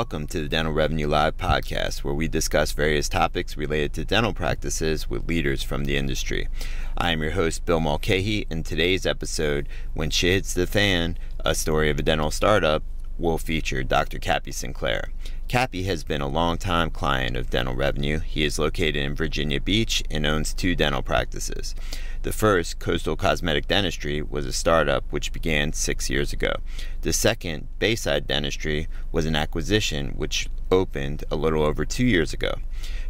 Welcome to the Dental Revenue Live podcast, where we discuss various topics related to dental practices with leaders from the industry. I am your host, Bill Mulcahy, and today's episode, When Shit Hits the Fan, a story of a dental startup, will feature Dr. Cappy Sinclair. Cappy has been a long-time client of Dental Revenue. He is located in Virginia Beach and owns two dental practices. The first, Coastal Cosmetic Dentistry, was a startup which began six years ago. The second, Bayside Dentistry, was an acquisition which opened a little over two years ago.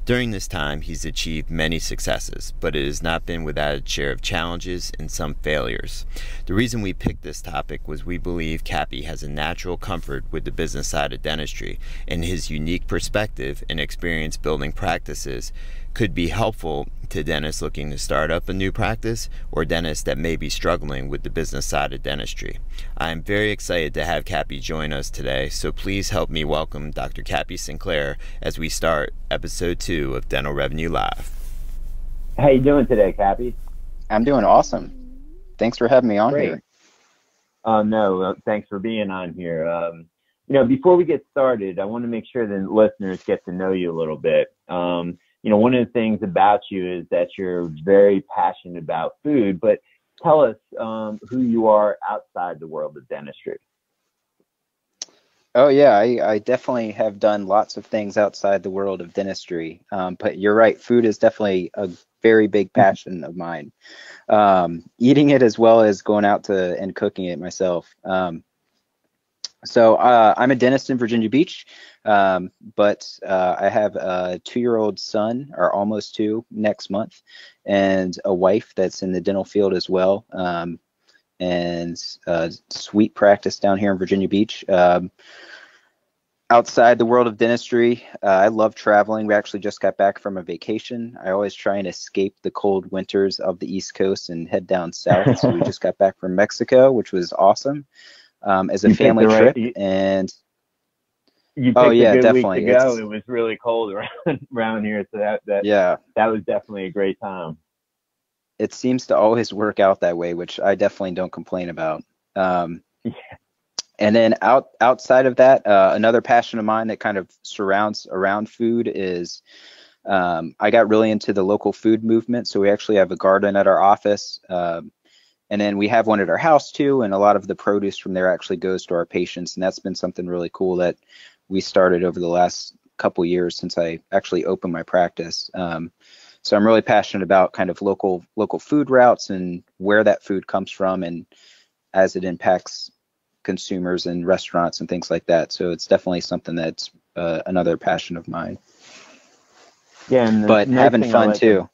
During this time, he's achieved many successes, but it has not been without its share of challenges and some failures. The reason we picked this topic was we believe Cappy has a natural comfort with the business side of dentistry, and his unique perspective and experience building practices could be helpful to dentists looking to start up a new practice or dentists that may be struggling with the business side of dentistry. I am very excited to have Cappy join us today, so please help me welcome Dr. Cappy Sinclair as we start episode two of Dental Revenue Live. How you doing today, Cappy? I'm doing awesome. Thanks for having me on Great. here. Uh, no, uh, thanks for being on here. Um, you know, before we get started, I want to make sure the listeners get to know you a little bit. Um, you know, one of the things about you is that you're very passionate about food, but tell us um, who you are outside the world of dentistry. Oh yeah, I, I, definitely have done lots of things outside the world of dentistry. Um, but you're right, food is definitely a very big mm-hmm. passion of mine. Um, eating it as well as going out to and cooking it myself. Um, so uh, I'm a dentist in Virginia Beach, um, but uh, I have a two-year-old son, or almost two, next month, and a wife that's in the dental field as well, um, and uh, sweet practice down here in Virginia Beach. Um, outside the world of dentistry, uh, I love traveling. We actually just got back from a vacation. I always try and escape the cold winters of the East Coast and head down south. so we just got back from Mexico, which was awesome um, as a you family right, trip. You, and you oh yeah, definitely. Week. It was really cold around around here, so that that yeah, that was definitely a great time. It seems to always work out that way, which I definitely don't complain about. Um, yeah. And then out outside of that, uh, another passion of mine that kind of surrounds around food is um, I got really into the local food movement. So we actually have a garden at our office. Um, and then we have one at our house too, and a lot of the produce from there actually goes to our patients, and that's been something really cool that we started over the last couple years since I actually opened my practice. Um, so I'm really passionate about kind of local local food routes and where that food comes from, and as it impacts consumers and restaurants and things like that. So it's definitely something that's uh, another passion of mine. Yeah, but having fun like too.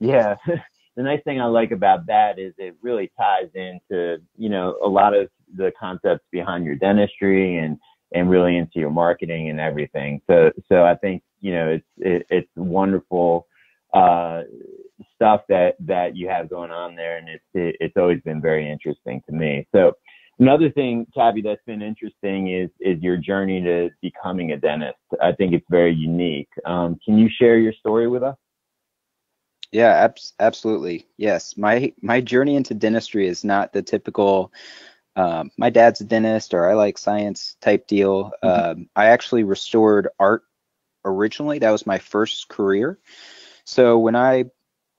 Yeah, the nice thing I like about that is it really ties into, you know, a lot of the concepts behind your dentistry and, and really into your marketing and everything. So, so I think, you know, it's, it, it's wonderful, uh, stuff that, that you have going on there. And it's, it, it's always been very interesting to me. So another thing, Cappy, that's been interesting is, is your journey to becoming a dentist. I think it's very unique. Um, can you share your story with us? Yeah, abs- absolutely. Yes, my my journey into dentistry is not the typical. Um, my dad's a dentist, or I like science type deal. Mm-hmm. Um, I actually restored art originally. That was my first career. So when I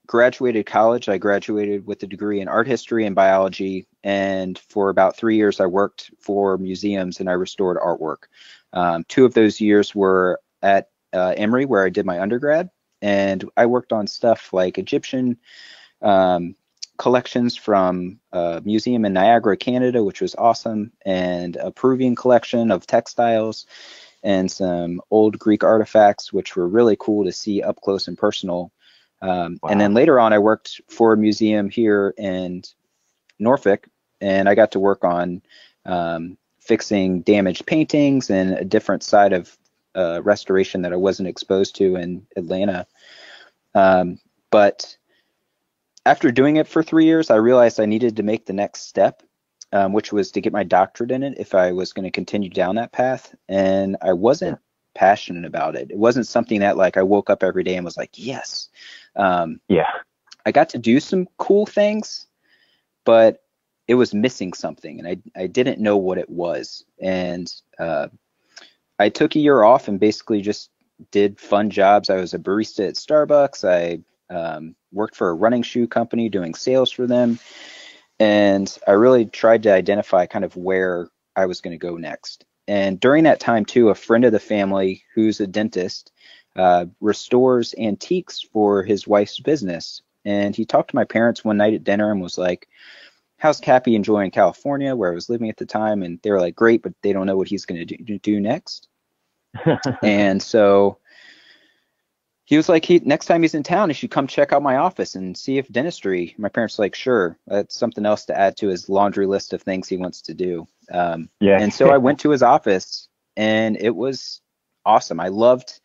graduated college, I graduated with a degree in art history and biology. And for about three years, I worked for museums and I restored artwork. Um, two of those years were at uh, Emory, where I did my undergrad and I worked on stuff like Egyptian um, collections from a museum in Niagara, Canada, which was awesome, and a Peruvian collection of textiles and some old Greek artifacts, which were really cool to see up close and personal. Um, wow. And then later on, I worked for a museum here in Norfolk, and I got to work on um, fixing damaged paintings and a different side of uh, restoration that I wasn't exposed to in Atlanta. Um, but after doing it for three years, I realized I needed to make the next step, um, which was to get my doctorate in it if I was going to continue down that path. And I wasn't passionate about it. It wasn't something that like I woke up every day and was like, yes. Um, yeah. I got to do some cool things, but it was missing something, and I I didn't know what it was. And uh, I took a year off and basically just did fun jobs. I was a barista at Starbucks. I um, worked for a running shoe company doing sales for them. And I really tried to identify kind of where I was going to go next. And during that time, too, a friend of the family who's a dentist uh, restores antiques for his wife's business. And he talked to my parents one night at dinner and was like, How's Cappy enjoying California, where I was living at the time? And they were like, Great, but they don't know what he's going to do, do next. And so he was like, he next time he's in town, he should come check out my office and see if dentistry. My parents were like, sure, that's something else to add to his laundry list of things he wants to do. Um, yeah. And so I went to his office, and it was awesome. I loved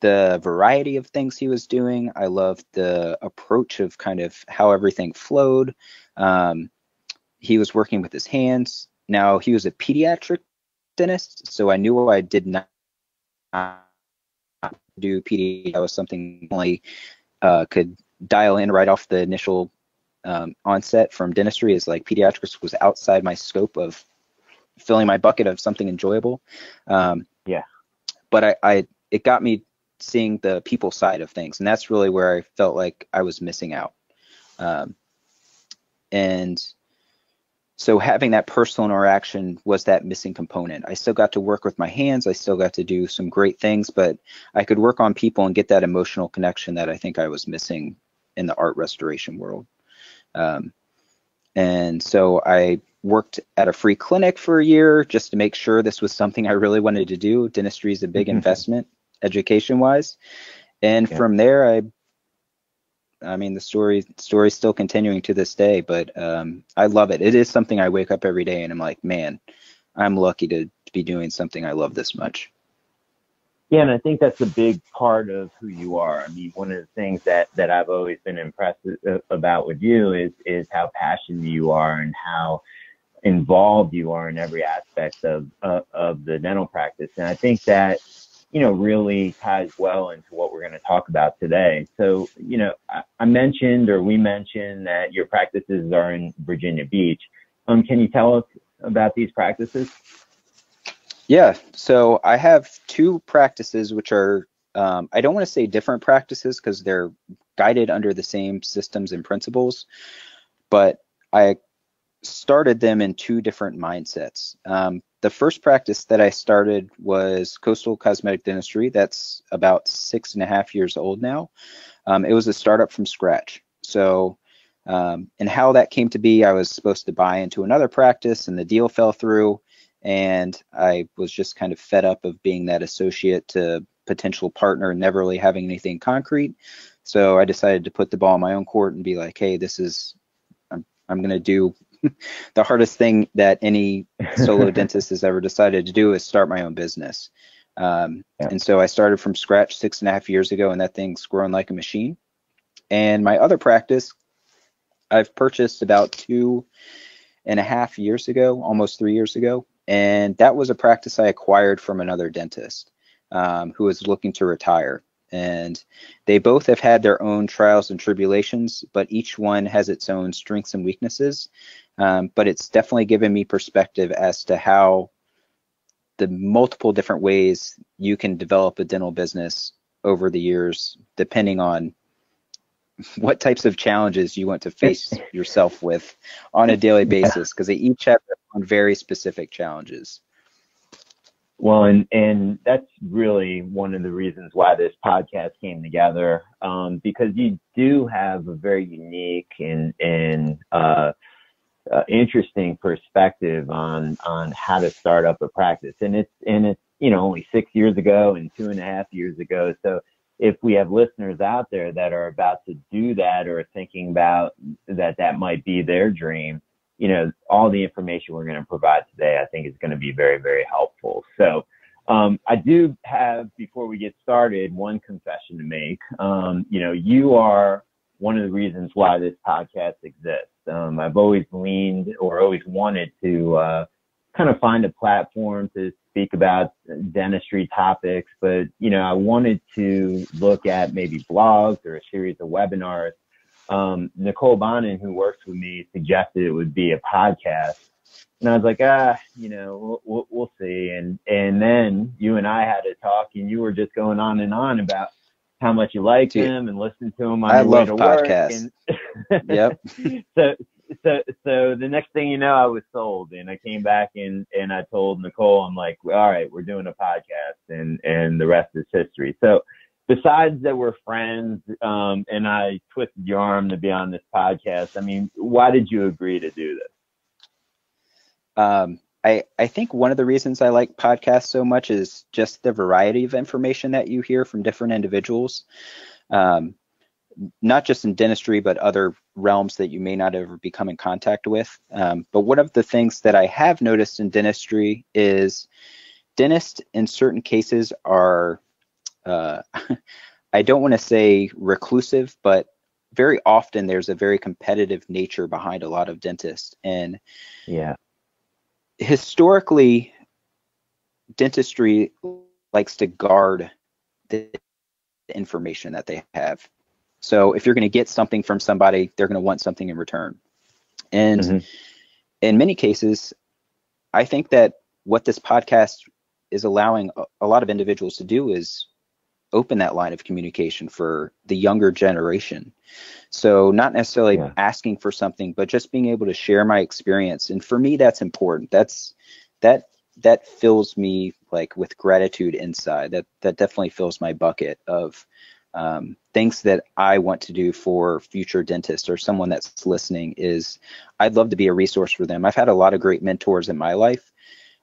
the variety of things he was doing. I loved the approach of kind of how everything flowed. Um, he was working with his hands. Now he was a pediatric dentist, so I knew I did not do PD. That was something only uh, could dial in right off the initial um, onset from dentistry. Is like pediatrics was outside my scope of filling my bucket of something enjoyable. Um, yeah. But I, I, it got me seeing the people side of things, and that's really where I felt like I was missing out. Um, and so having that personal interaction was that missing component. I still got to work with my hands. I still got to do some great things, but I could work on people and get that emotional connection that I think I was missing in the art restoration world. Um, and so I worked at a free clinic for a year just to make sure this was something I really wanted to do. Dentistry is a big mm-hmm. investment education wise. And yeah. from there, I I mean, the story story's still continuing to this day, but um, I love it. It is something I wake up every day and I'm like, man, I'm lucky to be doing something I love this much. Yeah, and I think that's a big part of who you are. I mean, one of the things that that I've always been impressed about with you is is how passionate you are and how involved you are in every aspect of uh, of the dental practice. And I think that you know, really ties well into what we're going to talk about today. So, you know, I, mentioned or we mentioned that your practices are in Virginia Beach. Um, can you tell us about these practices? Yeah, so I have two practices which are, um, I don't want to say different practices because they're guided under the same systems and principles, but I started them in two different mindsets. Um, the first practice that I started was Coastal Cosmetic Dentistry. That's about six and a half years old now. Um, it was a startup from scratch. So, um, and how that came to be, I was supposed to buy into another practice, and the deal fell through. And I was just kind of fed up of being that associate to potential partner and never really having anything concrete. So I decided to put the ball in my own court and be like, hey, this is I'm I'm gonna do the hardest thing that any solo dentist has ever decided to do is start my own business. Um, yeah. And so I started from scratch six and a half years ago, and that thing's grown like a machine. And my other practice, I've purchased about two and a half years ago, almost three years ago. And that was a practice I acquired from another dentist um, who was looking to retire. And they both have had their own trials and tribulations, but each one has its own strengths and weaknesses. Um, but it's definitely given me perspective as to how the multiple different ways you can develop a dental business over the years, depending on what types of challenges you want to face yourself with on a daily basis, because they each have their own very specific challenges. Well, and and that's really one of the reasons why this podcast came together, um, because you do have a very unique and and uh, uh, interesting perspective on on how to start up a practice, and it's and it's you know only six years ago and two and a half years ago. So if we have listeners out there that are about to do that or thinking about that that might be their dream, you know, all the information we're going to provide today, I think is going to be very, very helpful. So, um, I do have, before we get started, one confession to make. Um, you know, you are one of the reasons why this podcast exists. Um, I've always leaned or always wanted to, uh, kind of find a platform to speak about dentistry topics, but, you know, I wanted to look at maybe blogs or a series of webinars um, Nicole Bonin, who works with me, suggested it would be a podcast. and I was like, ah, you know, we'll, we'll, we'll see. And and then you and I had a talk, and you were just going on and on about how much you like Dude, him and listen to him on I love podcasts. And yep. so so so the next thing you know, I was sold, and I came back and and I told Nicole, I'm like, all right, we're doing a podcast, and and the rest is history. So besides that we're friends, um, and I twisted your arm to be on this podcast. I mean, why did you agree to do this? Um, I, I think one of the reasons I like podcasts so much is just the variety of information that you hear from different individuals. Um, not just in dentistry, but other realms that you may not ever become in contact with. Um, but one of the things that I have noticed in dentistry is dentists in certain cases are, uh, I don't want to say reclusive, but very often there's a very competitive nature behind a lot of dentists. And yeah, historically, dentistry likes to guard the information that they have. So if you're going to get something from somebody, they're going to want something in return. And mm-hmm. in many cases, I think that what this podcast is allowing a, a lot of individuals to do is open that line of communication for the younger generation. So not necessarily yeah. asking for something, but just being able to share my experience. And for me, that's important. That's that that fills me like with gratitude inside. That that definitely fills my bucket of um, things that I want to do for future dentists or someone that's listening is I'd love to be a resource for them. I've had a lot of great mentors in my life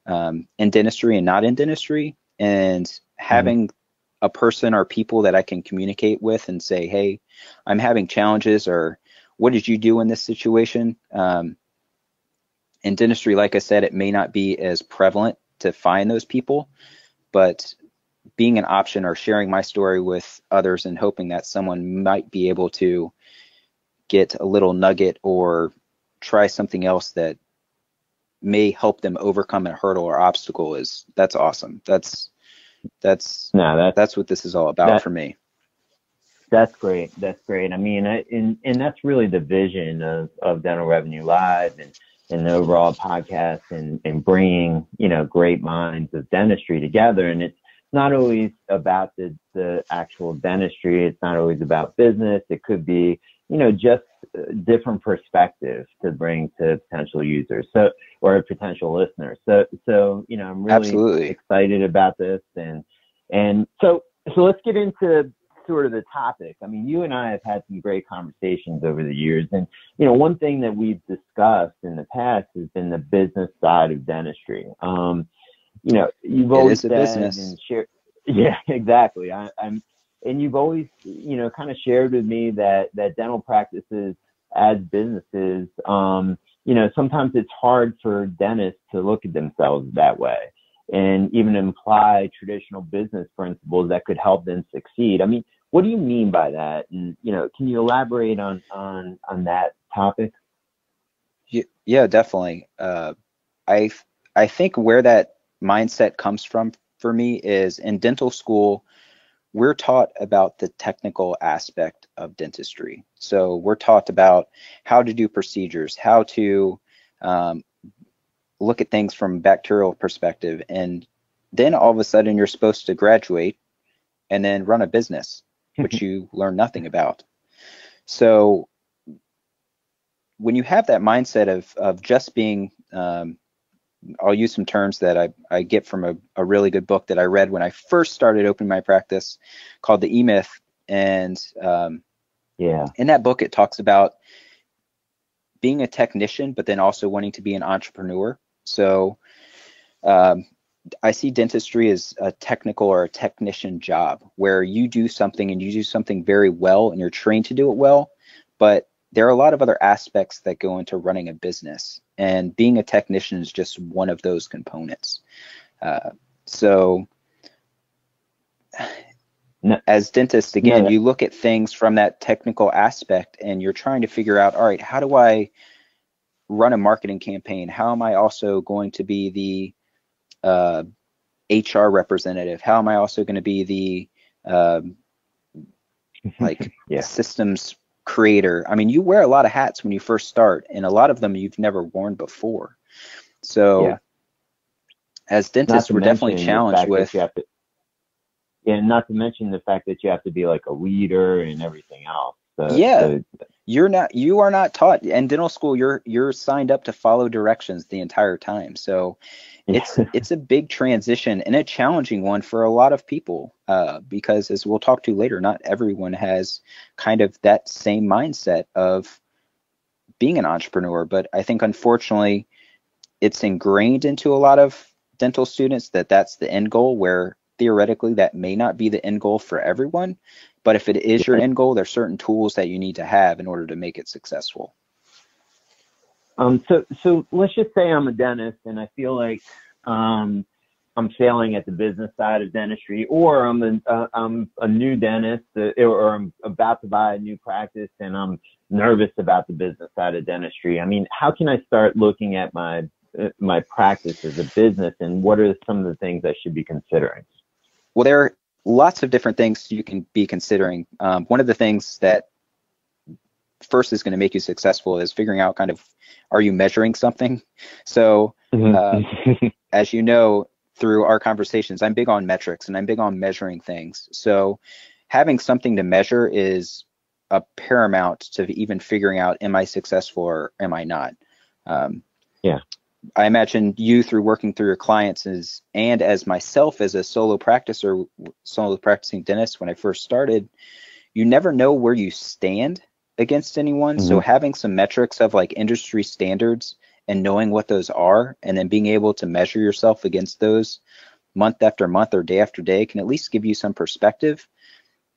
um, in dentistry and not in dentistry, and having mm-hmm a person or people that I can communicate with and say, hey, I'm having challenges, or what did you do in this situation? Um, in dentistry, like I said, it may not be as prevalent to find those people, but being an option or sharing my story with others and hoping that someone might be able to get a little nugget or try something else that may help them overcome a hurdle or obstacle is that's awesome. That's that's no, that, that's what this is all about that, for me. That's great. That's great. I mean, and and that's really the vision of, of Dental Revenue Live and and the overall podcast and and bringing you know great minds of dentistry together. And it's not always about the the actual dentistry. It's not always about business. It could be you know just different perspectives to bring to potential users so or potential listeners so so you know i'm really Absolutely. excited about this and and so so let's get into sort of the topic i mean you and i have had some great conversations over the years and you know one thing that we've discussed in the past has been the business side of dentistry um you know you've always said business. and shared yeah exactly I, i'm and you've always you know kind of shared with me that that dental practices as businesses um you know sometimes it's hard for dentists to look at themselves that way and even imply traditional business principles that could help them succeed. I mean what do you mean by that? And you know can you elaborate on on on that topic? Yeah definitely. Uh i i think where that mindset comes from for me is in dental school we're taught about the technical aspect of dentistry. So we're taught about how to do procedures, how to um, look at things from a bacterial perspective, and then all of a sudden you're supposed to graduate and then run a business, which you learn nothing about. So when you have that mindset of of just being um, I'll use some terms that I, I get from a, a really good book that I read when I first started opening my practice called The E Myth. And um, yeah, in that book, it talks about being a technician, but then also wanting to be an entrepreneur. So um, I see dentistry as a technical or a technician job where you do something and you do something very well and you're trained to do it well, but there are a lot of other aspects that go into running a business, and being a technician is just one of those components. Uh, so, no, as dentists, again, no, you look at things from that technical aspect, and you're trying to figure out, all right, how do I run a marketing campaign? How am I also going to be the uh, HR representative? How am I also going to be the uh, like yeah. systems creator. I mean, you wear a lot of hats when you first start, and a lot of them you've never worn before. So yeah. as dentists, we're definitely challenged with. To, yeah, not to mention the fact that you have to be like a leader and everything else. So, yeah. So, you're not you are not taught in dental school you're you're signed up to follow directions the entire time. So it's it's a big transition and a challenging one for a lot of people uh, because as we'll talk to later not everyone has kind of that same mindset of being an entrepreneur. But i think unfortunately it's ingrained into a lot of dental students that that's the end goal where theoretically that may not be the end goal for everyone but if it is your end goal there's certain tools that you need to have in order to make it successful um, so, so let's just say I'm a dentist and I feel like um, I'm failing at the business side of dentistry, or I'm a, uh, I'm a new dentist, uh, or I'm about to buy a new practice and I'm nervous about the business side of dentistry. I mean, how can I start looking at my uh, my practice as a business, and what are some of the things I should be considering? Well, there are lots of different things you can be considering. Um, one of the things that first is going to make you successful is figuring out kind of are you measuring something so mm-hmm. uh, as you know through our conversations i'm big on metrics and i'm big on measuring things so having something to measure is a paramount to even figuring out am i successful or am i not um, yeah i imagine you through working through your clients is and as myself as a solo practicer solo practicing dentist when i first started you never know where you stand against anyone. Mm-hmm. So having some metrics of like industry standards and knowing what those are and then being able to measure yourself against those month after month or day after day can at least give you some perspective.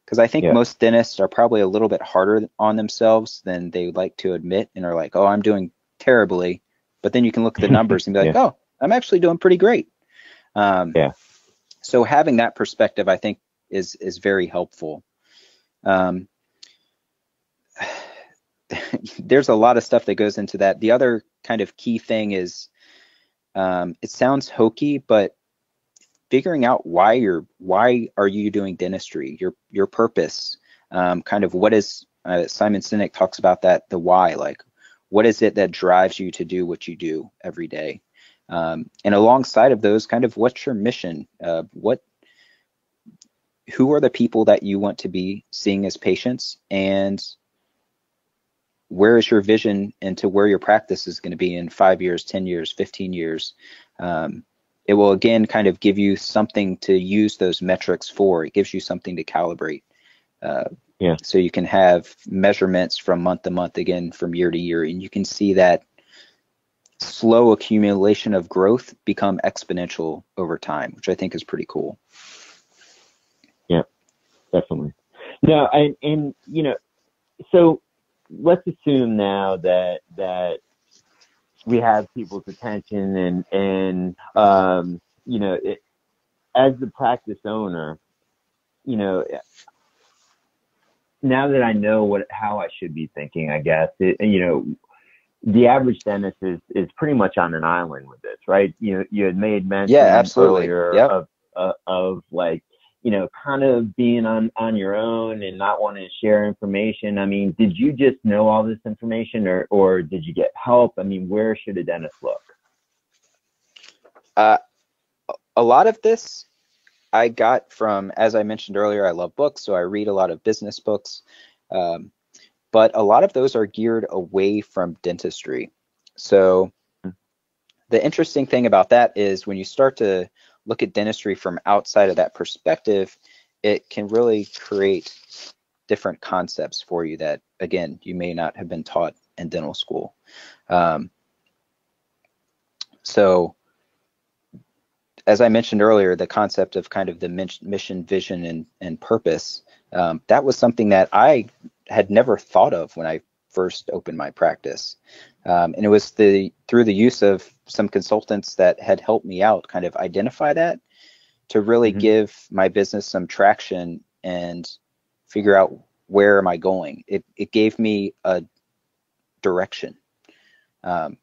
Because I think yeah. most dentists are probably a little bit harder on themselves than they would like to admit and are like, oh, I'm doing terribly. But then you can look at the numbers and be like, yeah. oh, I'm actually doing pretty great. Um, yeah. So having that perspective, I think, is is very helpful. Um, there's a lot of stuff that goes into that. The other kind of key thing is um, it sounds hokey, but figuring out why you're why are you doing dentistry, your your purpose, um, kind of what is uh, Simon Sinek talks about that the why, like what is it that drives you to do what you do every day, um, and alongside of those, kind of what's your mission, uh, what who are the people that you want to be seeing as patients and where is your vision into where your practice is going to be in five years, 10 years, 15 years? Um, it will again kind of give you something to use those metrics for. It gives you something to calibrate. Uh, yeah. So you can have measurements from month to month, again, from year to year, and you can see that slow accumulation of growth become exponential over time, which I think is pretty cool. Yeah, definitely. No, and, and you know, so let's assume now that that we have people's attention and and um, you know it, as the practice owner, you know now that I know what how I should be thinking, I guess it, you know the average dentist is is pretty much on an island with this, right? You you had made mention yeah, absolutely. earlier yep. of, of of like you know, kind of being on on your own and not wanting to share information. I mean, did you just know all this information, or or did you get help? I mean, where should a dentist look? Uh, a lot of this I got from, as I mentioned earlier, I love books, so I read a lot of business books. Um, but a lot of those are geared away from dentistry. So hmm. the interesting thing about that is when you start to look at dentistry from outside of that perspective, it can really create different concepts for you that, again, you may not have been taught in dental school. Um, so, as I mentioned earlier, the concept of kind of the mission, vision, and, and purpose, um, that was something that I had never thought of when I first opened my practice. Um, and it was the through the use of some consultants that had helped me out kind of identify that to really mm-hmm. give my business some traction and figure out where am I going. It it gave me a direction. Um,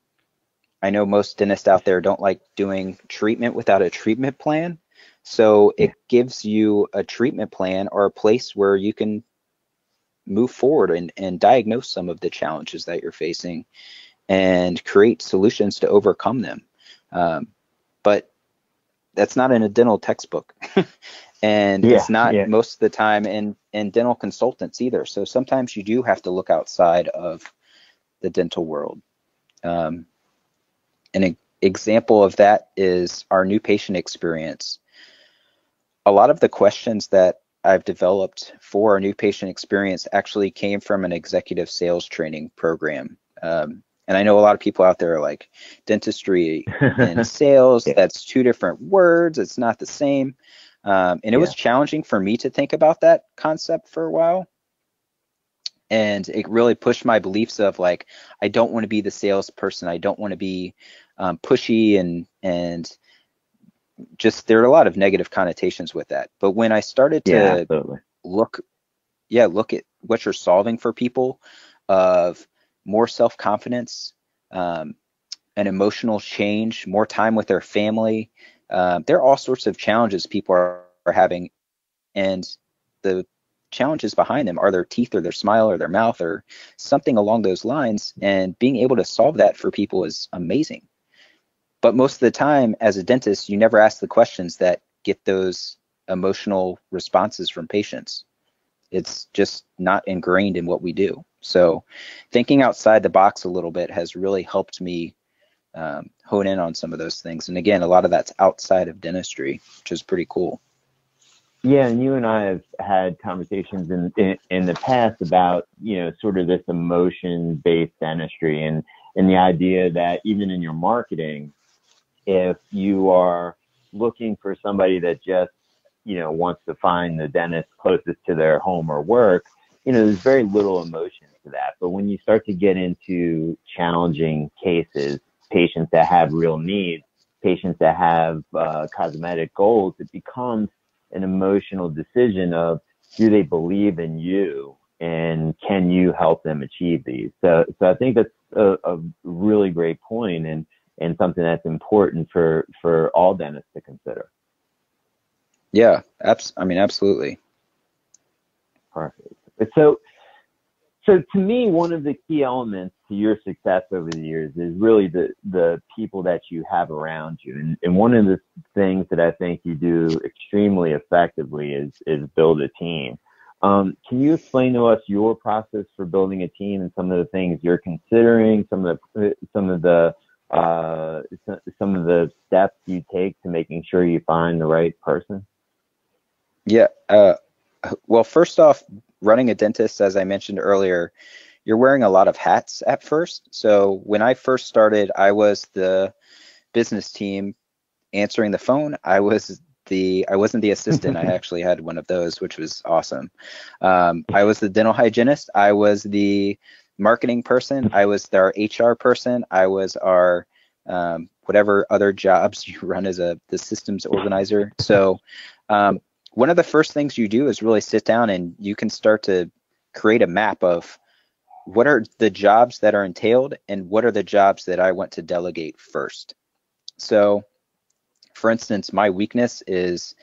I know most dentists out there don't like doing treatment without a treatment plan. So it gives you a treatment plan or a place where you can move forward and, and diagnose some of the challenges that you're facing and create solutions to overcome them. Um, but that's not in a dental textbook. and yeah, it's not yeah. most of the time in, in dental consultants either. So sometimes you do have to look outside of the dental world. Um, an example of that is our new patient experience. A lot of the questions that I've developed for our new patient experience actually came from an executive sales training program. Um, and I know a lot of people out there are like dentistry and sales, yeah. that's two different words, it's not the same. Um, and it yeah. was challenging for me to think about that concept for a while. And it really pushed my beliefs of like, I don't want to be the salesperson. I don't want to be um, pushy and and just there are a lot of negative connotations with that. But when I started to yeah, look, yeah, look at what you're solving for people of more self confidence, um, an emotional change, more time with their family. Um, there are all sorts of challenges people are, are having, and the challenges behind them are their teeth or their smile or their mouth or something along those lines. And being able to solve that for people is amazing. But most of the time, as a dentist, you never ask the questions that get those emotional responses from patients. It's just not ingrained in what we do. So thinking outside the box a little bit has really helped me um, hone in on some of those things. And again, a lot of that's outside of dentistry, which is pretty cool. Yeah, and you and I have had conversations in, in, in the past about you know sort of this emotion based dentistry and and the idea that even in your marketing, if you are looking for somebody that just you know wants to find the dentist closest to their home or work, you know there's very little emotion to that. But when you start to get into challenging cases, patients that have real needs, patients that have uh, cosmetic goals, it becomes an emotional decision of do they believe in you and can you help them achieve these? So, so I think that's a, a really great point and, and something that's important for, for all dentists to consider. Yeah, abs- I mean, absolutely. Perfect. So, so to me, one of the key elements to your success over the years is really the the people that you have around you. And, and one of the things that I think you do extremely effectively is is build a team. Um, can you explain to us your process for building a team and some of the things you're considering, some of the some of the uh, some of the steps you take to making sure you find the right person? Yeah. Uh, well, first off, running a dentist, as I mentioned earlier, you're wearing a lot of hats at first. So when I first started, I was the business team answering the phone. I was the I wasn't the assistant. I actually had one of those, which was awesome. Um, I was the dental hygienist. I was the marketing person. I was our HR person. I was our um, whatever other jobs you run as a the systems organizer. So um, one of the first things you do is really sit down and you can start to create a map of what are the jobs that are entailed and what are the jobs that I want to delegate first. So, for instance, my weakness is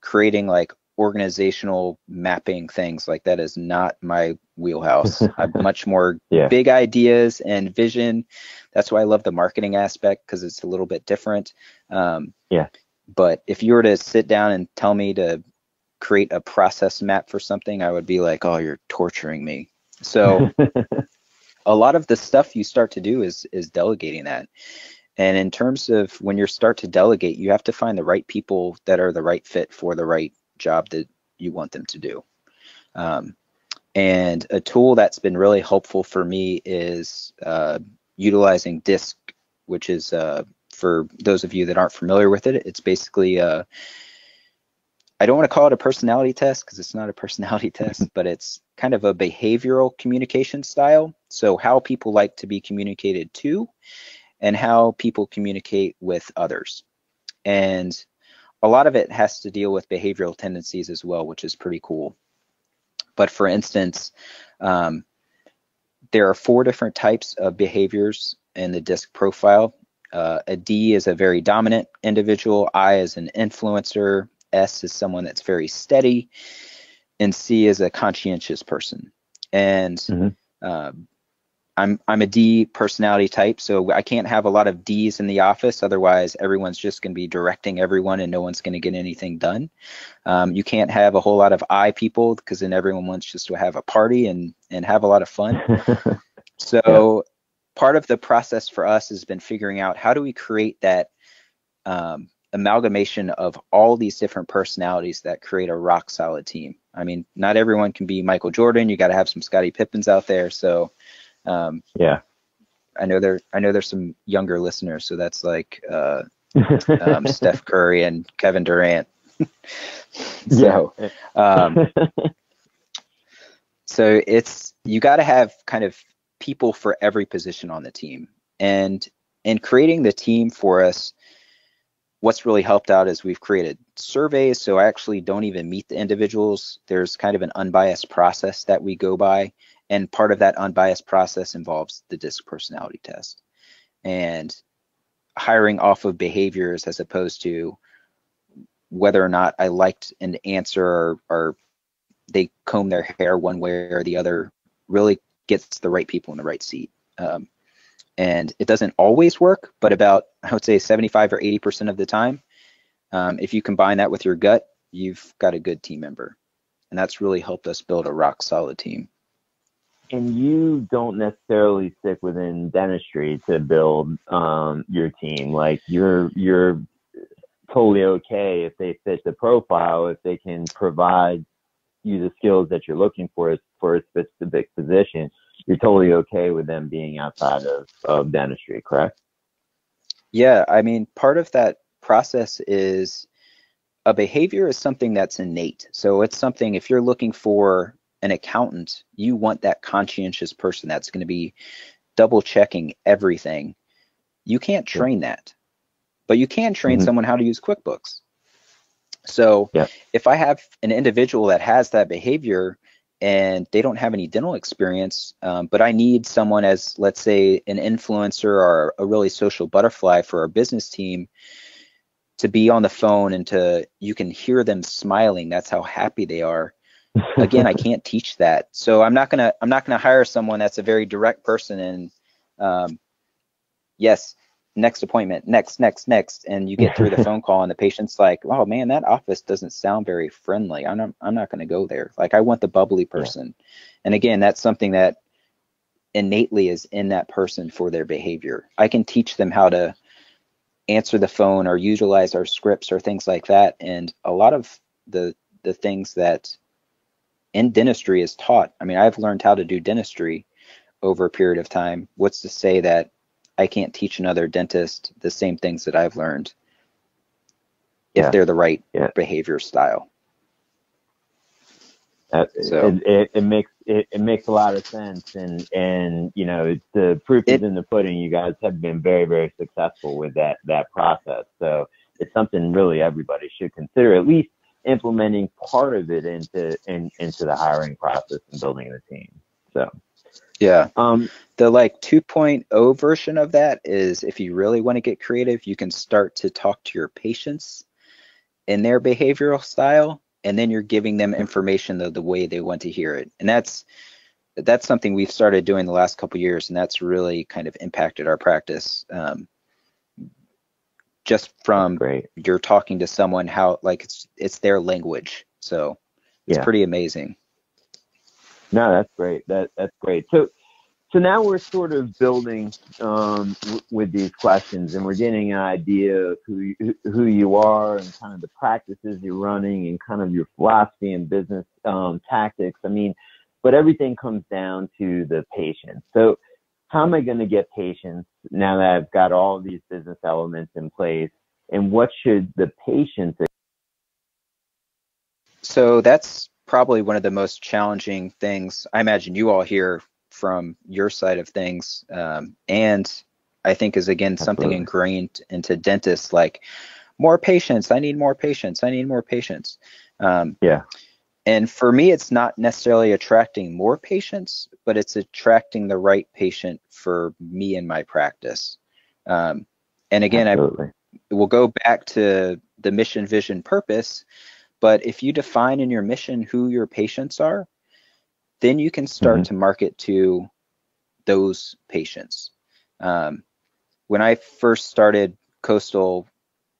creating like organizational mapping things like that is not my wheelhouse. I'm much more yeah. big ideas and vision. That's why I love the marketing aspect because it's a little bit different. Um, yeah. But if you were to sit down and tell me to create a process map for something, I would be like, oh, you're torturing me. So a lot of the stuff you start to do is is delegating that. And in terms of when you start to delegate, you have to find the right people that are the right fit for the right job that you want them to do. Um, and a tool that's been really helpful for me is uh, utilizing DISC, which is uh, for those of you that aren't familiar with it, it's basically uh, I don't want to call it a personality test because it's not a personality test, but it's kind of a behavioral communication style. So how people like to be communicated to and how people communicate with others. And a lot of it has to deal with behavioral tendencies as well, which is pretty cool. But for instance, um, there are four different types of behaviors in the DISC profile. Uh, a D is a very dominant individual, I is an influencer, S is someone that's very steady, and C is a conscientious person. And mm-hmm. Um, I'm I'm a D personality type, so I can't have a lot of D's in the office. Otherwise, everyone's just going to be directing everyone, and no one's going to get anything done. Um, you can't have a whole lot of I people because then everyone wants just to have a party and and have a lot of fun. so yeah. part of the process for us has been figuring out how do we create that um, amalgamation of all these different personalities that create a rock solid team. I mean, not everyone can be Michael Jordan. You got to have some Scottie Pippins out there. So um, yeah, I know there I know there's some younger listeners, so that's like uh, um, Steph Curry and Kevin Durant. so, yeah. um, so it's you got to have kind of people for every position on the team, and in creating the team for us, what's really helped out is we've created surveys so i actually don't even meet the individuals there's kind of an unbiased process that we go by and part of that unbiased process involves the disc personality test. And hiring off of behaviors as opposed to whether or not I liked an answer or, or they comb their hair one way or the other really gets the right people in the right seat. Um, and it doesn't always work, but about I would say 75 or 80 percent of the time, um, if you combine that with your gut, you've got a good team member, and that's really helped us build a rock solid team and you don't necessarily stick within dentistry to build um, your team. Like you're you're totally okay if they fit the profile, if they can provide you the skills that you're looking for for a specific position. You're totally okay with them being outside of, of dentistry, correct? Yeah, I mean, part of that process is a behavior is something that's innate. So it's something if you're looking for an accountant, you want that conscientious person that's going to be double checking everything. You can't train that, but you can train mm-hmm. someone how to use QuickBooks. So yeah. if I have an individual that has that behavior and they don't have any dental experience, um, but I need someone as, let's say, an influencer or a really social butterfly for our business team to be on the phone and to, you can hear them smiling. That's how happy they are again i can't teach that. So i'm not gonna i'm not gonna hire someone that's a very direct person and um, yes next appointment next next next. And you get through the phone call and the patient's like oh man that office doesn't sound very friendly. I'm not i'm not going to go there. Like i want the bubbly person. Yeah. and again that's something that innately is in that person for their behavior. I can teach them how to answer the phone or utilize our scripts or things like that. And a lot of the the things that in dentistry is taught. I mean, I've learned how to do dentistry over a period of time. What's to say that I can't teach another dentist the same things that I've learned if yeah. they're the right yeah. behavior style? Uh, so, it, it, it, makes it, it makes a lot of sense, and and you know the proof is in the pudding. You guys have been very very successful with that that process. So it's something really everybody should consider at least implementing part of it into in, into the hiring process and building the team. So yeah. Um, the like 2.0 version of that is if you really want to get creative, you can start to talk to your patients in their behavioral style, and then you're giving them information the, the way they want to hear it. And that's that's something we've started doing the last couple years, and that's really kind of impacted our practice. Um, just from Great. you're talking to someone how like it's it's their language. So it's yeah. pretty amazing. No, that's great. That that's great. So so now we're sort of building um, w- with these questions, and we're getting an idea of who you, who you are and kind of the practices you're running and kind of your philosophy and business um, tactics. I mean, but everything comes down to the patient. So how am I going to get patients now that I've got all these business elements in place? And what should the patients? So that's probably one of the most challenging things I imagine you all hear from your side of things. Um, and I think is again Absolutely. something ingrained into dentists like more patients. I need more patients. I need more patients. Um, yeah. And for me, it's not necessarily attracting more patients, but it's attracting the right patient for me and my practice. Um, and again, Absolutely. I will go back to the mission, vision, purpose. But if you define in your mission who your patients are, then you can start mm-hmm. to market to those patients. Um, when I first started Coastal,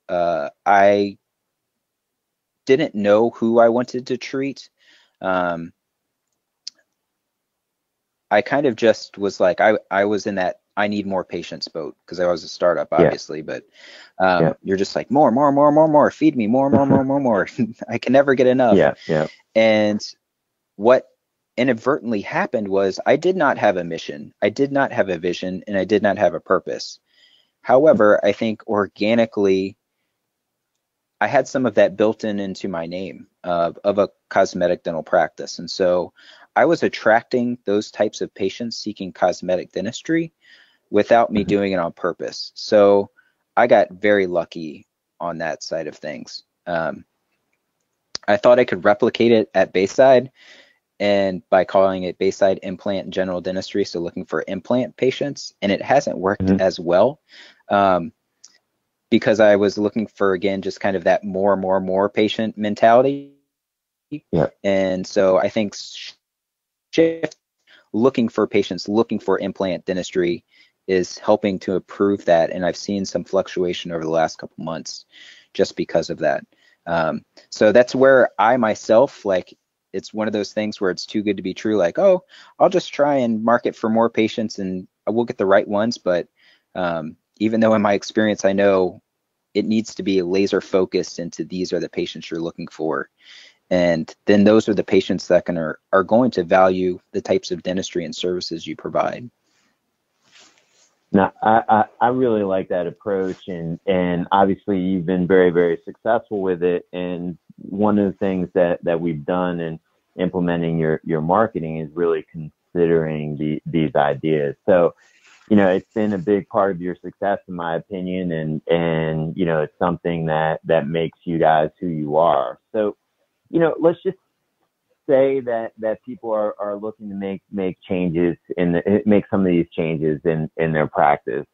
uh, I didn't know who I wanted to treat. Um, I kind of just was like, I, I was in that I need more patients boat because I was a startup, obviously, yeah. but um, yeah. you're just like more, more, more, more, more, feed me more, more, more, more, more. I can never get enough. Yeah, yeah. And what inadvertently happened was I did not have a mission, I did not have a vision, and I did not have a purpose. However, I think organically, I had some of that built in into my name of, of a cosmetic dental practice. And so I was attracting those types of patients seeking cosmetic dentistry without me mm-hmm. doing it on purpose. So I got very lucky on that side of things. Um, I thought I could replicate it at Bayside, and by calling it Bayside Implant General Dentistry, so looking for implant patients, and it hasn't worked mm-hmm. as well um, because I was looking for again just kind of that more, more, more patient mentality. Yeah. And so I think shift looking for patients, looking for implant dentistry is helping to improve that, and I've seen some fluctuation over the last couple months just because of that. Um, so that's where I myself like it's one of those things where it's too good to be true. Like, oh, I'll just try and market for more patients and we'll get the right ones. But um, even though in my experience, I know it needs to be laser focused into these are the patients you're looking for. And then those are the patients that can are, are going to value the types of dentistry and services you provide. Now, I, I, I really like that approach, and and obviously you've been very very successful with it. And one of the things that that we've done in implementing your your marketing is really considering the, these ideas. So, you know, it's been a big part of your success, in my opinion, and and you know, it's something that that makes you guys who you are. So, you know, let's just say that that people are, are looking to make make changes in the, make some of these changes in in their practice.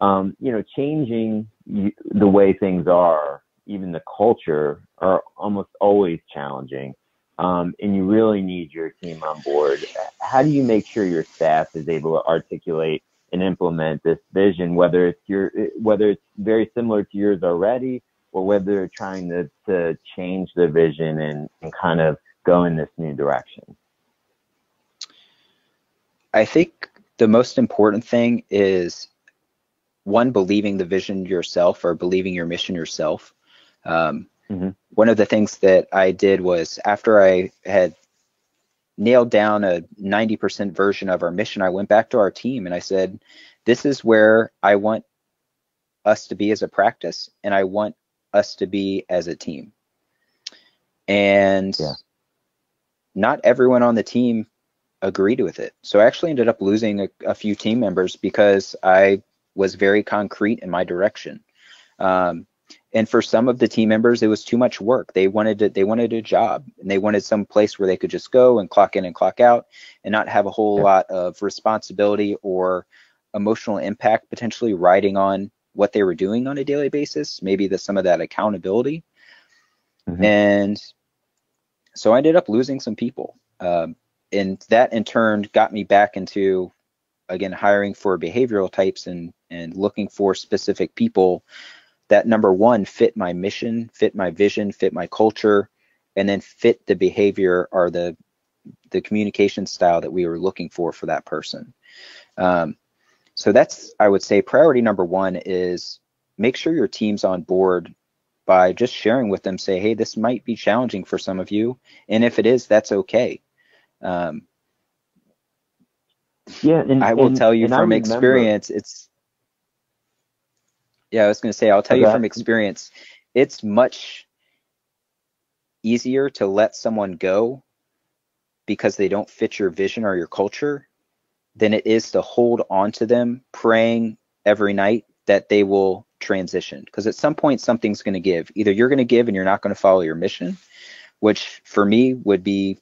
Um, you know, changing the way things are, even the culture, are almost always challenging. Um, and you really need your team on board. How do you make sure your staff is able to articulate and implement this vision, whether it's your whether it's very similar to yours already, or whether they're trying to to change the vision and, and kind of go in this new direction? I think the most important thing is one believing the vision yourself or believing your mission yourself. Um, mm-hmm. One of the things that I did was after I had nailed down a 90% version of our mission, I went back to our team and I said, This is where I want us to be as a practice, and I want us to be as a team. And yeah not everyone on the team agreed with it. So I actually ended up losing a, a few team members because I was very concrete in my direction. Um, and for some of the team members, it was too much work. They wanted to, they wanted a job and they wanted some place where they could just go and clock in and clock out and not have a whole yeah. lot of responsibility or emotional impact potentially riding on what they were doing on a daily basis. Maybe the, some of that accountability. Mm-hmm. And so I ended up losing some people. Um, and that in turn got me back into, again, hiring for behavioral types and, and looking for specific people that number one fit my mission, fit my vision, fit my culture, and then fit the behavior or the the communication style that we were looking for for that person. Um, so that's I would say priority number one is make sure your team's on board by just sharing with them, say, hey, this might be challenging for some of you. And if it is, that's okay. Um, yeah, and, I will and, tell you from experience, it's, yeah, I was going to say, I'll tell okay. you from experience, it's much easier to let someone go because they don't fit your vision or your culture than it is to hold on to them praying every night that they will transition because at some point something's going to give. Either you're going to give and you're not going to follow your mission, which for me would be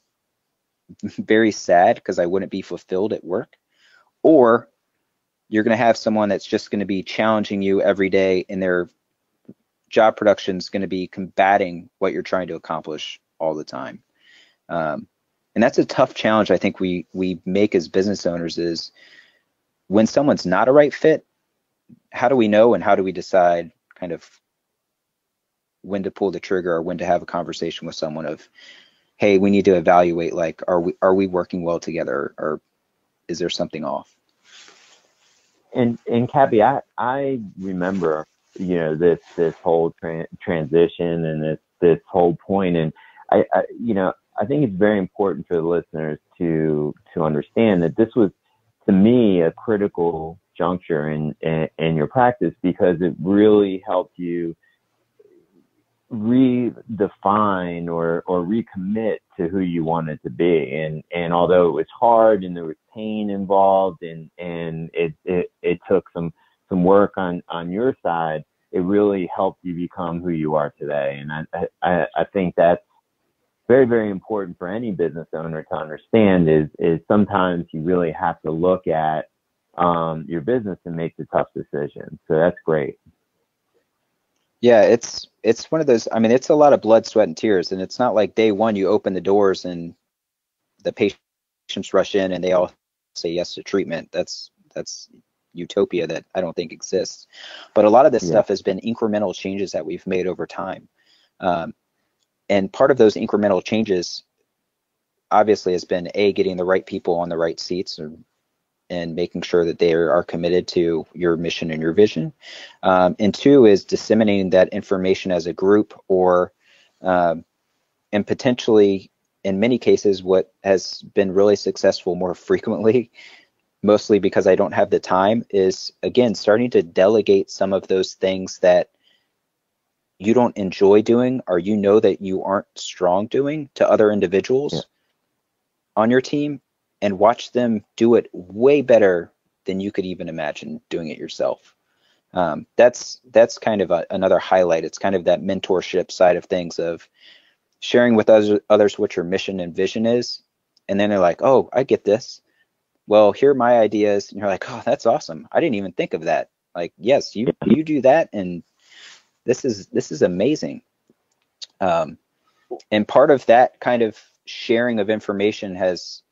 very sad because I wouldn't be fulfilled at work, or you're going to have someone that's just going to be challenging you every day and their job production is going to be combating what you're trying to accomplish all the time. Um, and that's a tough challenge I think we we make as business owners is when someone's not a right fit, how do we know and how do we decide kind of when to pull the trigger or when to have a conversation with someone of, hey, we need to evaluate like are we are we working well together or is there something off? And and I I remember you know this this whole tra- transition and this this whole point, and I, I you know I think it's very important for the listeners to to understand that this was to me a critical juncture in, in, in your practice because it really helped you redefine or or recommit to who you wanted to be. And and although it was hard and there was pain involved and and it it, it took some some work on on your side it really helped you become who you are today. And i i i think that's very very important for any business owner to understand is is sometimes you really have to look at um, your business and make the tough decisions. So that's great yeah, it's it's one of those. I mean, it's a lot of blood, sweat, and tears, and it's not like day one you open the doors and the patients rush in and they all say yes to treatment. That's that's utopia that I don't think exists. But a lot of this yeah. stuff has been incremental changes that we've made over time, um, and part of those incremental changes obviously has been a getting the right people on the right seats or and making sure that they are committed to your mission and your vision. Um, and two is disseminating that information as a group or um, and potentially in many cases what has been really successful more frequently mostly because I don't have the time is again starting to delegate some of those things that you don't enjoy doing or you know that you aren't strong doing to other individuals yeah. on your team and watch them do it way better than you could even imagine doing it yourself. Um, that's that's kind of a, another highlight. It's kind of that mentorship side of things of sharing with others, others what your mission and vision is, and then they're like, "Oh, I get this. Well, here are my ideas." And you're like, "Oh, that's awesome. I didn't even think of that." Like, yes, you you do that, and this is this is amazing. Um, and part of that kind of sharing of information has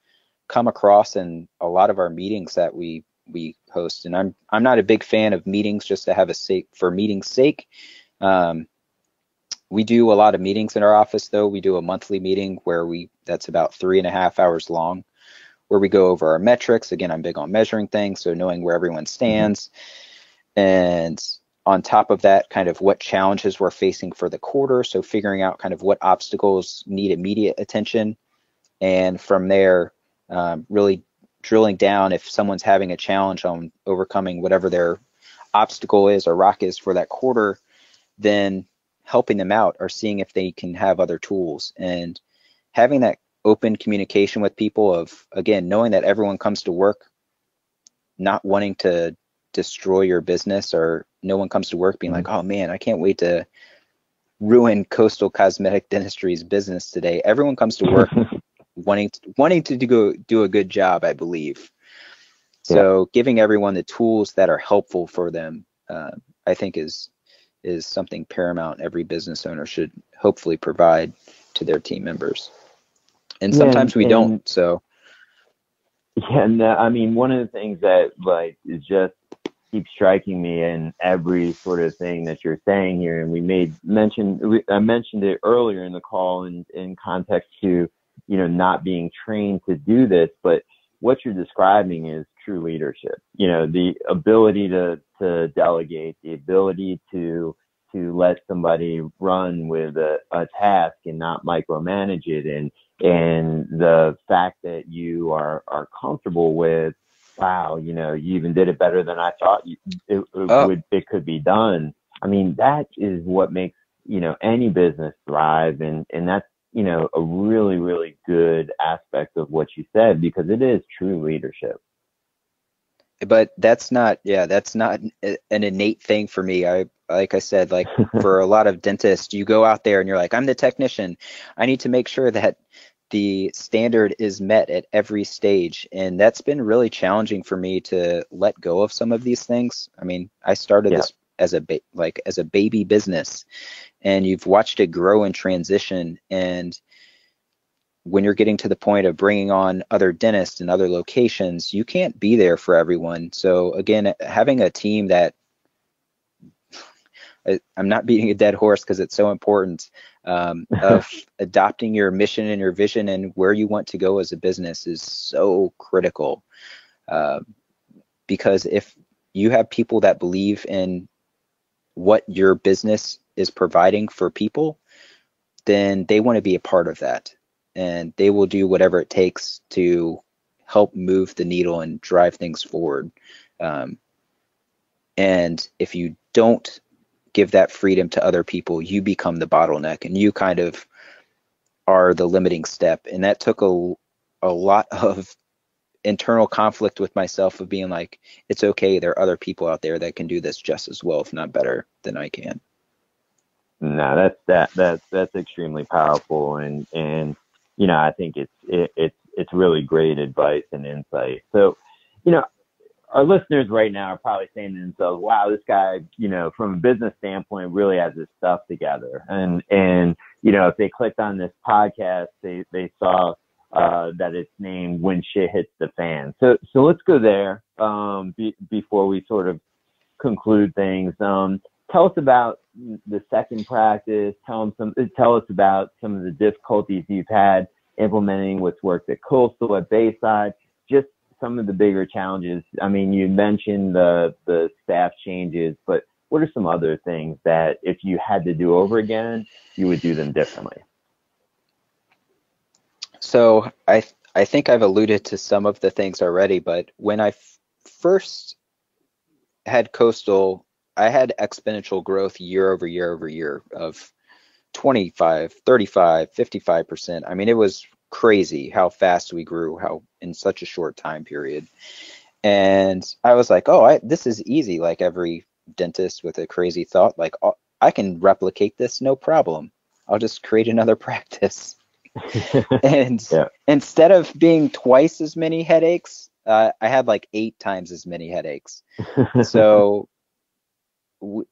come across in a lot of our meetings that we we host. And I'm I'm not a big fan of meetings just to have a sake for meeting's sake. Um, we do a lot of meetings in our office though. We do a monthly meeting where we that's about three and a half hours long, where we go over our metrics. Again, I'm big on measuring things, so knowing where everyone stands, and on top of that, kind of what challenges we're facing for the quarter. So figuring out kind of what obstacles need immediate attention, and from there, um, really drilling down if someone's having a challenge on overcoming whatever their obstacle is or rock is for that quarter, then helping them out or seeing if they can have other tools and having that open communication with people of again knowing that everyone comes to work not wanting to destroy your business or no one comes to work being like mm-hmm. oh man i can't wait to ruin coastal cosmetic dentistry's business today everyone comes to work wanting to, wanting to do, do a good job, I believe. So yeah. giving everyone the tools that are helpful for them, uh, I think is is something paramount. Every business owner should hopefully provide to their team members, and sometimes yeah, and, we don't. So yeah, and uh, I mean, one of the things that like is just keeps striking me in every sort of thing that you're saying here, and we made mention I mentioned it earlier in the call in in context to you know, not being trained to do this, but what you're describing is true leadership. You know, the ability to, to delegate, the ability to, to let somebody run with a, a task and not micromanage it and, and the fact that you are, are comfortable with, wow, you know, you even did it better than I thought you, it, it oh. would, it could be done. I mean, that is what makes, you know, any business thrive. And, and that's you know, a really, really good aspect of what you said because it is true leadership. But that's not, yeah, that's not an innate thing for me. I, like I said, like for a lot of dentists, you go out there and you're like, I'm the technician. I need to make sure that the standard is met at every stage. And that's been really challenging for me to let go of some of these things. I mean, I started yeah. this as a ba- like as a baby business and you've watched it grow and transition and when you're getting to the point of bringing on other dentists and other locations, you can't be there for everyone. So again, having a team that I'm not beating a dead horse because it's so important um, of adopting your mission and your vision and where you want to go as a business is so critical. Uh, because if you have people that believe in what your business is providing for people, then they want to be a part of that and they will do whatever it takes to help move the needle and drive things forward. Um, and if you don't give that freedom to other people, you become the bottleneck and you kind of are the limiting step. And that took a, a lot of internal conflict with myself of being like, it's okay. There are other people out there that can do this just as well, if not better than I can. No, that's that that's that's extremely powerful, and and you know I think it's it, it's it's really great advice and insight. So, you know, our listeners right now are probably saying to themselves, wow, this guy, you know, from a business standpoint really has his stuff together. And, and, you know, if they clicked on this podcast, they, they saw, uh, that it's named when shit hits the fan. So, so let's go there, um, be, before we sort of conclude things. Um, tell us about the second practice. Tell some, tell us about some of the difficulties you've had implementing what's worked at Coastal at Bayside. Just some of the bigger challenges? I mean, you mentioned the the staff changes, but what are some other things that if you had to do over again, you would do them differently? So I I think I've alluded to some of the things already, but when I f- first had Coastal, I had exponential growth year over year over year of 25, 35, 55%. I mean, it was crazy how fast we grew, how in such a short time period. And I was like, oh, I, this is easy. Like every dentist with a crazy thought, like oh, I can replicate this, no problem. I'll just create another practice. and yeah. instead of being twice as many headaches, uh, I had like eight times as many headaches. so w-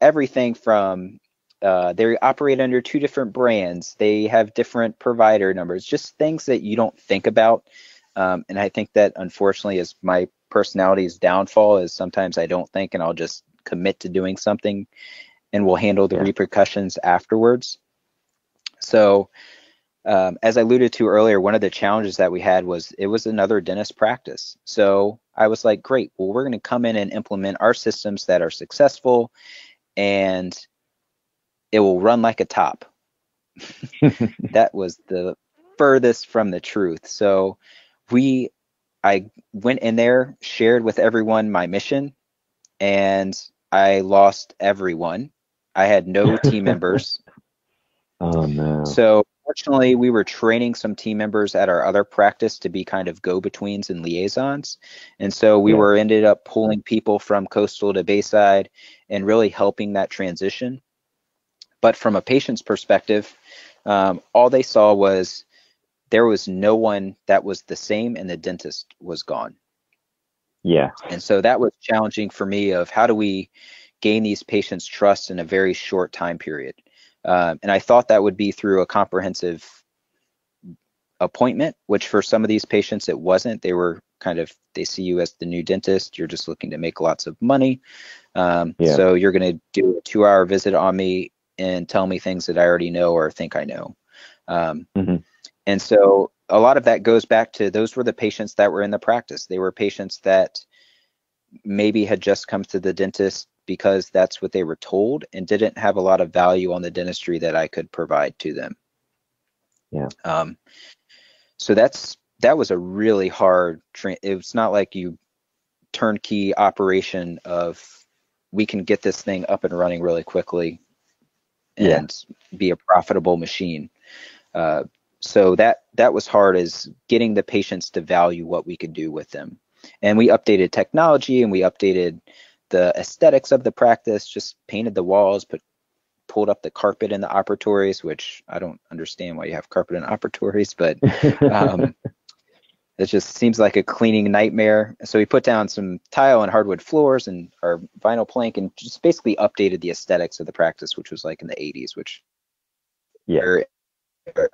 everything from uh, they operate under two different brands. They have different provider numbers, just things that you don't think about. Um, and I think that unfortunately is my personality's downfall is sometimes I don't think and I'll just commit to doing something and we'll handle the yeah. repercussions afterwards. So um, as I alluded to earlier, one of the challenges that we had was it was another dentist practice. So I was like, great, well, we're going to come in and implement our systems that are successful and it will run like a top. that was the furthest from the truth. So we I went in there, shared with everyone my mission, and I lost everyone. I had no team members. Oh no. So fortunately, we were training some team members at our other practice to be kind of go-betweens and liaisons. And so we yeah. were ended up pulling people from coastal to Bayside and really helping that transition. But from a patient's perspective, um, all they saw was there was no one that was the same and the dentist was gone. Yeah. And so that was challenging for me of how do we gain these patients' trust in a very short time period. Um, and I thought that would be through a comprehensive appointment, which for some of these patients it wasn't. They were kind of they see you as the new dentist. You're just looking to make lots of money. Um, yeah. So you're going to do a two-hour visit on me and tell me things that I already know or think I know. Um, mm-hmm. And so a lot of that goes back to those were the patients that were in the practice. They were patients that maybe had just come to the dentist because that's what they were told and didn't have a lot of value on the dentistry that I could provide to them. Yeah. Um, so that's that was a really hard. Tra- it's not like you turnkey operation of we can get this thing up and running really quickly and yeah. be a profitable machine. Uh, so that that was hard as getting the patients to value what we could do with them. And we updated technology and we updated the aesthetics of the practice, just painted the walls, put pulled up the carpet in the operatories, which I don't understand why you have carpet in operatories, but um, it just seems like a cleaning nightmare. So we put down some tile and hardwood floors and our vinyl plank and just basically updated the aesthetics of the practice, which was like in the 80s, which yeah.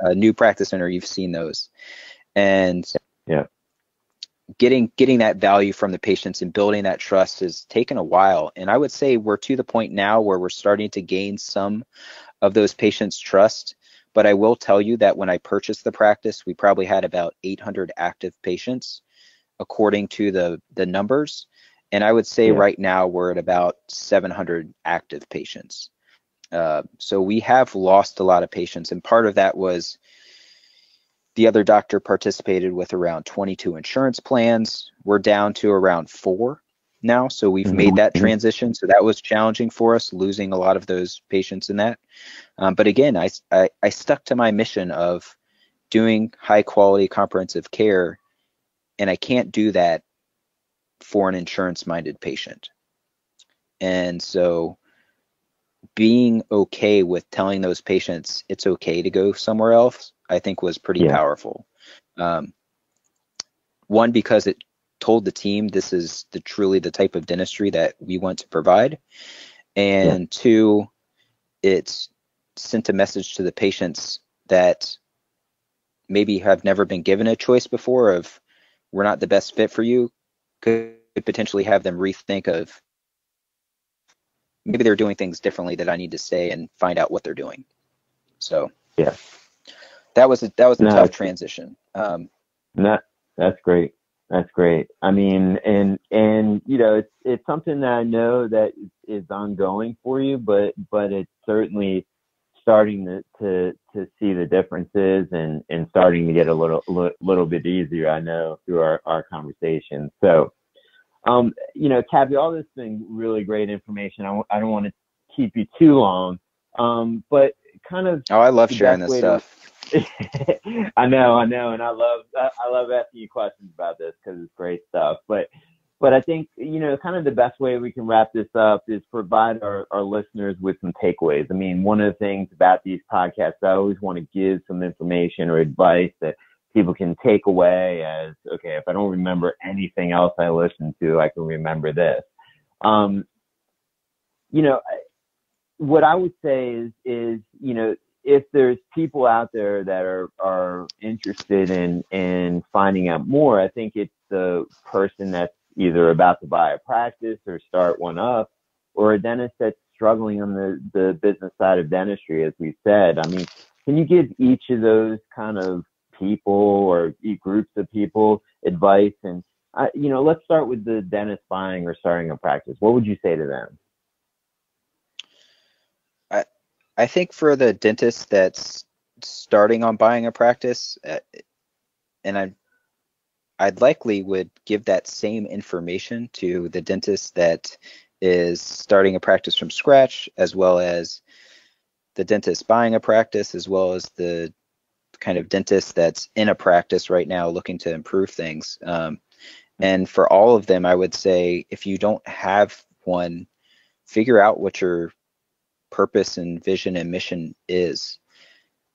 a new practice center, you've seen those, and yeah, getting getting that value from the patients and building that trust has taken a while. And I would say we're to the point now where we're starting to gain some of those patients' trust. But I will tell you that when I purchased the practice, we probably had about 800 active patients, according to the the numbers. And I would say yeah. right now we're at about 700 active patients. Uh, so we have lost a lot of patients, and part of that was the other doctor participated with around 22 insurance plans. We're down to around four now, so we've mm-hmm. made that transition. So that was challenging for us, losing a lot of those patients in that. Um, but again, I, I, I stuck to my mission of doing high quality comprehensive care, and I can't do that for an insurance minded patient. And so being okay with telling those patients it's okay to go somewhere else, I think was pretty yeah. powerful. Um, one, because it told the team this is the truly the type of dentistry that we want to provide. And yeah. two, it sent a message to the patients that maybe have never been given a choice before of we're not the best fit for you could potentially have them rethink of maybe they're doing things differently that I need to say and find out what they're doing. So yeah, that was a, that was a no, tough transition. Um, that that's great. That's great. I mean, and and you know, it's it's something that I know that is ongoing for you, but but it's certainly starting to to, to see the differences and and starting to get a little little bit easier. I know through our our conversation. So um, you know, Cappy, all this been really great information. I w- I don't want to keep you too long, um, but kind of. Oh, I love sharing this stuff. To... I know, I know, and I love I love asking you questions about this because it's great stuff. But but I think you know, kind of the best way we can wrap this up is provide our, our listeners with some takeaways. I mean, one of the things about these podcasts, I always want to give some information or advice that people can take away as okay if i don't remember anything else i listened to i can remember this um, you know what i would say is is you know if there's people out there that are are interested in in finding out more i think it's the person that's either about to buy a practice or start one up or a dentist that's struggling on the the business side of dentistry as we said. I mean can you give each of those kind of people or groups of people advice? And uh, you know let's start with the dentist buying or starting a practice. What would you say to them i think for the dentist that's starting on buying a practice uh, and i i'd likely would give that same information to the dentist that is starting a practice from scratch as well as the dentist buying a practice as well as the kind of dentist that's in a practice right now looking to improve things. Um, and for all of them, I would say if you don't have one, figure out what your purpose and vision and mission is.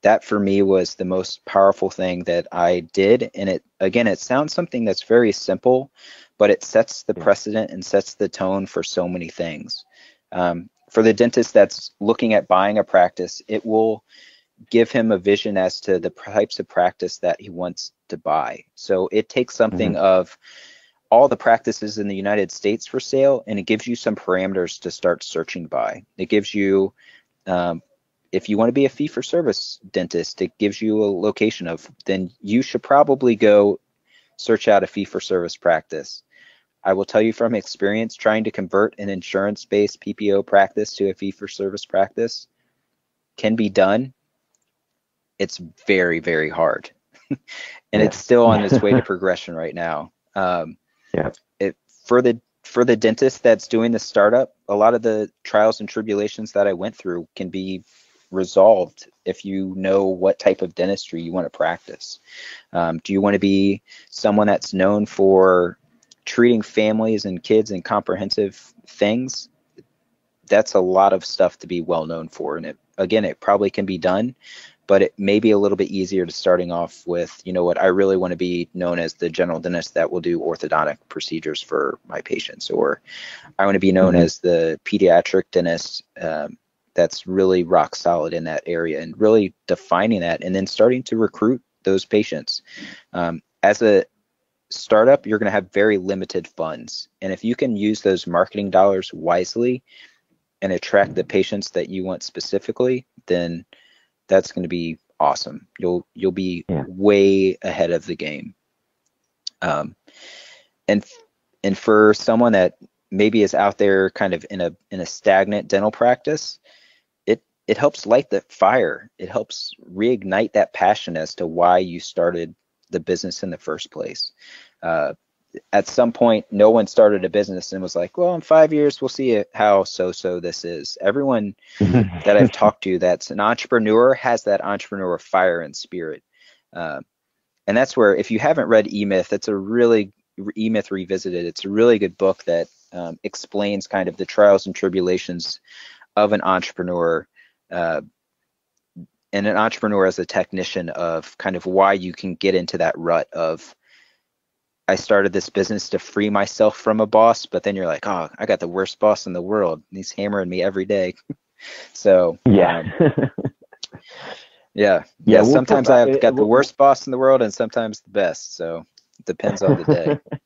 That for me was the most powerful thing that I did. And it, again, it sounds something that's very simple, but it sets the precedent and sets the tone for so many things. Um, for the dentist that's looking at buying a practice, it will give him a vision as to the types of practice that he wants to buy. So it takes something mm-hmm. of all the practices in the United States for sale, and it gives you some parameters to start searching by. It gives you, um, if you want to be a fee for service dentist, it gives you a location of, then you should probably go search out a fee for service practice. I will tell you from experience, trying to convert an insurance based PPO practice to a fee for service practice can be done it's very very hard and yeah. it's still on its way to progression right now um, yeah it for the for the dentist that's doing the startup a lot of the trials and tribulations that i went through can be resolved if you know what type of dentistry you want to practice. Um, do you want to be someone that's known for treating families and kids and comprehensive things? That's a lot of stuff to be well known for and it again it probably can be done but it may be a little bit easier to starting off with, you know what, I really want to be known as the general dentist that will do orthodontic procedures for my patients, or I want to be known mm-hmm. as the pediatric dentist um, that's really rock solid in that area and really defining that and then starting to recruit those patients. Um, as a startup, you're going to have very limited funds. And if you can use those marketing dollars wisely and attract the patients that you want specifically, then that's going to be awesome. You'll you'll be yeah. way ahead of the game. Um, and and for someone that maybe is out there kind of in a in a stagnant dental practice, it it helps light the fire. It helps reignite that passion as to why you started the business in the first place. Uh, at some point, no one started a business and was like, well, in five years, we'll see how so so this is. Everyone that I've talked to that's an entrepreneur has that entrepreneur fire and spirit. Uh, and that's where, if you haven't read E Myth, it's a really, E Myth Revisited, it's a really good book that um, explains kind of the trials and tribulations of an entrepreneur. Uh, and an entrepreneur as a technician of kind of why you can get into that rut of I started this business to free myself from a boss, but then you're like, oh, I got the worst boss in the world. He's hammering me every day. so yeah. Um, yeah. Yeah. We'll sometimes I've got the worst boss in the world and sometimes the best. So it depends on the day.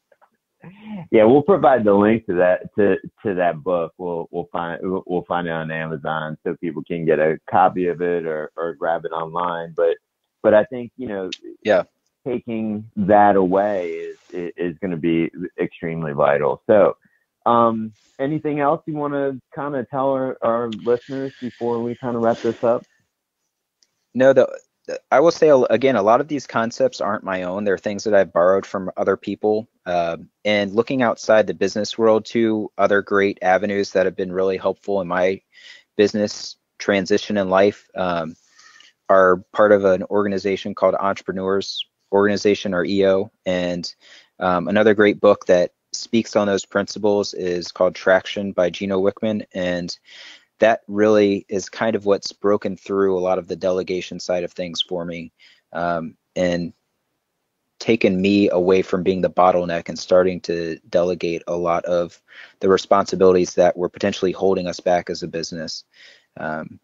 yeah, we'll provide the link to that to to that book. We'll we'll find we'll find it on Amazon so people can get a copy of it or or grab it online. But but I think you know yeah taking that away is is going to be extremely vital. So, um, anything else you want to kind of tell our, our listeners before we kind of wrap this up? No, the I will say again, a lot of these concepts aren't my own. They're things that I've borrowed from other people. Uh, and looking outside the business world to other great avenues that have been really helpful in my business transition in life um, are part of an organization called Entrepreneurs organization or EO. And um, another great book that speaks on those principles is called Traction by Gino Wickman. And that really is kind of what's broken through a lot of the delegation side of things for me um, and taken me away from being the bottleneck and starting to delegate a lot of the responsibilities that were potentially holding us back as a business. Um,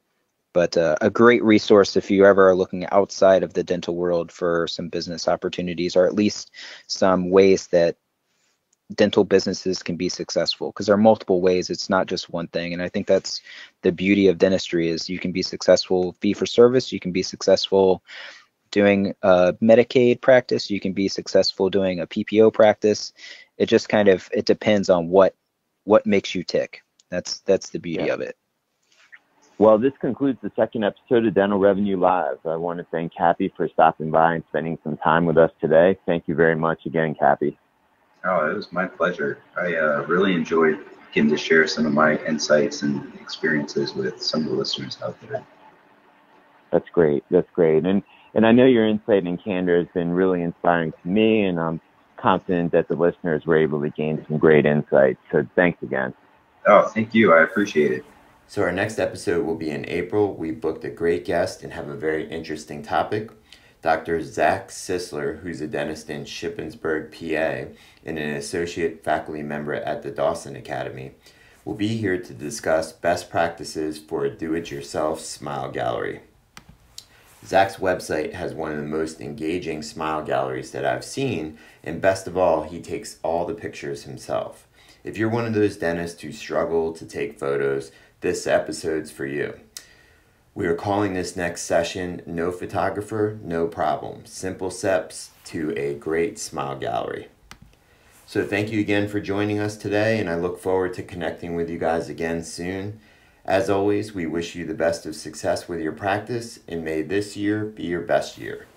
but uh, a great resource if you ever are looking outside of the dental world for some business opportunities or at least some ways that dental businesses can be successful because there are multiple ways it's not just one thing and i think that's the beauty of dentistry is you can be successful fee for service you can be successful doing a medicaid practice you can be successful doing a ppo practice it just kind of it depends on what what makes you tick that's that's the beauty yeah. of it well, this concludes the second episode of Dental Revenue Live. I want to thank Cappy for stopping by and spending some time with us today. Thank you very much again, Cappy. Oh, it was my pleasure. I uh, really enjoyed getting to share some of my insights and experiences with some of the listeners out there. That's great. That's great. And and I know your insight and candor has been really inspiring to me, and I'm confident that the listeners were able to gain some great insights. So thanks again. Oh, thank you. I appreciate it. So, our next episode will be in April. We booked a great guest and have a very interesting topic. Dr. Zach Sisler, who's a dentist in Shippensburg, PA, and an associate faculty member at the Dawson Academy, will be here to discuss best practices for a do it yourself smile gallery. Zach's website has one of the most engaging smile galleries that I've seen, and best of all, he takes all the pictures himself. If you're one of those dentists who struggle to take photos, this episode's for you. We are calling this next session No Photographer, No Problem Simple Steps to a Great Smile Gallery. So, thank you again for joining us today, and I look forward to connecting with you guys again soon. As always, we wish you the best of success with your practice, and may this year be your best year.